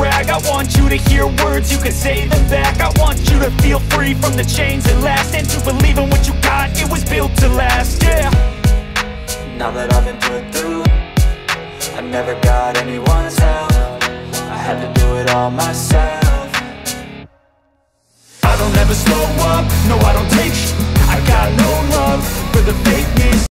brag. I want you to hear words, you can say them back. I want you to feel free from the chains that last And to believe in what you got, it was built to last, yeah. Now that I've been put through I never got anyone's help. I had to do it all myself. I don't ever slow up, no I don't take sh I got no love for the fakeness.